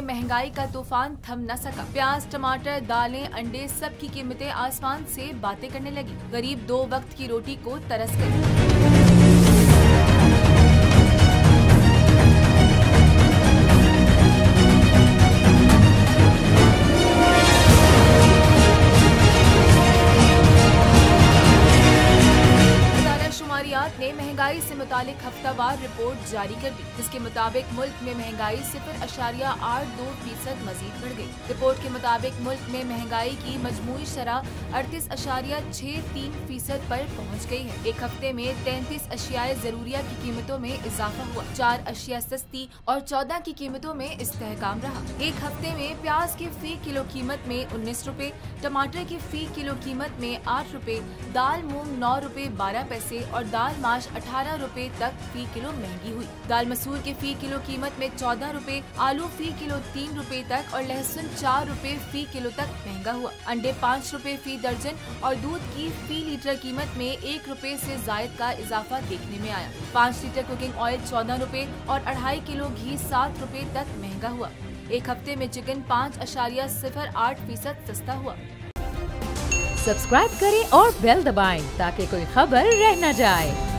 महँगाई का तूफ़ान थम न सका। प्याज, टमाटर, दालें, अंडे सब की कीमतें आसमान से बातें करने लगी। गरीब दो वक्त की रोटी को तरस गई। महँगाई से मुतालिक हफ्तावार रिपोर्ट जारी कर दी, जिसके मुताबिक मुल्क में महँगाई सिफर अशारिया आठ दो फ़ीसद मजीद बढ़ गई। रिपोर्ट के मुताबिक मुल्क में महँगाई की मजमू शरह अड़तीस अशारिया छह तीन फ़ीसद आरोप पहुँच गई है। एक हफ़्ते में तैंतीस अशियाए जरूरिया की कीमतों में इजाफा हुआ, चार अशिया सस्ती और चौदह की कीमतों में इस्तेकाम रहा। एक हफ़्ते में प्याज की फ़ी किलो कीमत में उन्नीस रूपए, टमाटर की फ़ी किलो कीमत में आठ रूपए, दाल, मूंग नौ रूपए बारह पैसे और दाल माश अठारह रूपए तक फ़ी किलो महँगी हुई। दाल मसूर के फ़ी किलो कीमत में चौदह रूपए, आलू फ़ी किलो तीन रूपए तक और लहसुन चार रूपए फ़ी किलो तक महँगा हुआ। अंडे पाँच रूपए फ़ी दर्जन और दूध की फ़ी लीटर कीमत में एक रूपए से जायद का इजाफा देखने में आया। पाँच लीटर कुकिंग ऑयल चौदह रूपए और अढ़ाई किलो घी सात रूपए तक महँगा हुआ। एक हफ़्ते में चिकन पाँच अशारिया सिफर आठ फ़ीसद सस्ता हुआ। सब्सक्राइब करें और बेल दबाएँ ताकि कोई खबर रह न जाए।